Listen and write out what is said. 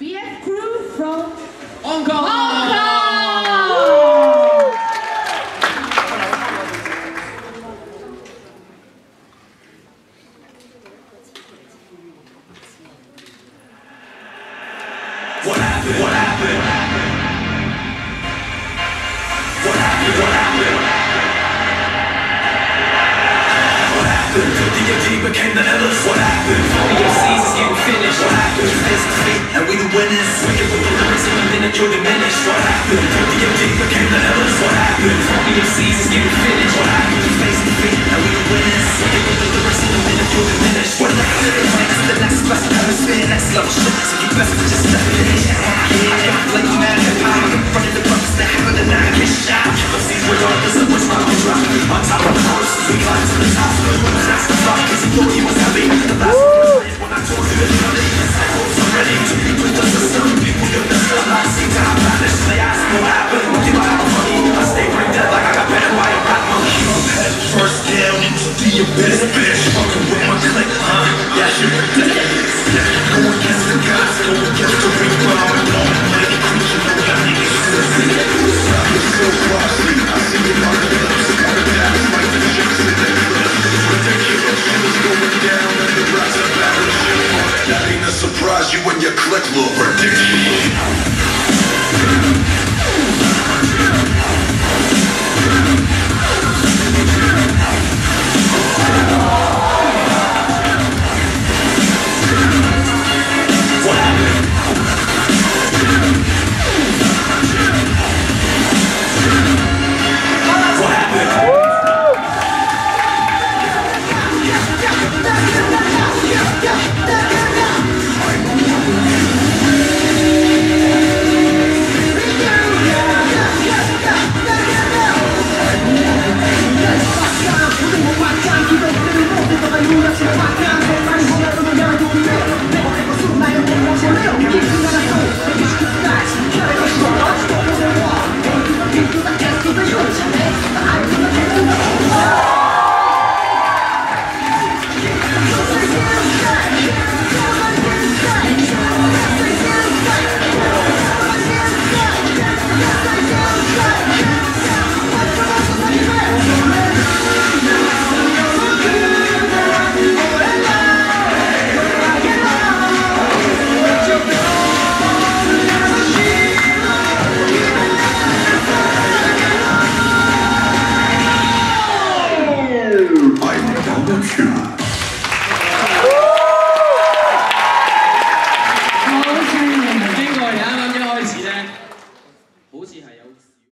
BF crew from Hong Kong. Hong Kong. What happened? What happened? What happened? What happened? What happened? Became the. What happened? Is finished. What happened? Face to and we the can put the lyrics in the minute you're. What happened? DMD became the illest. What happened? VOCs is getting finished. What happened? Face to face, and we the winners. We can put the lyrics in the minute you're diminished. What happened? Next to the next best hemisphere, next level shit. So you best just step in. I got flavor, man, the bitch.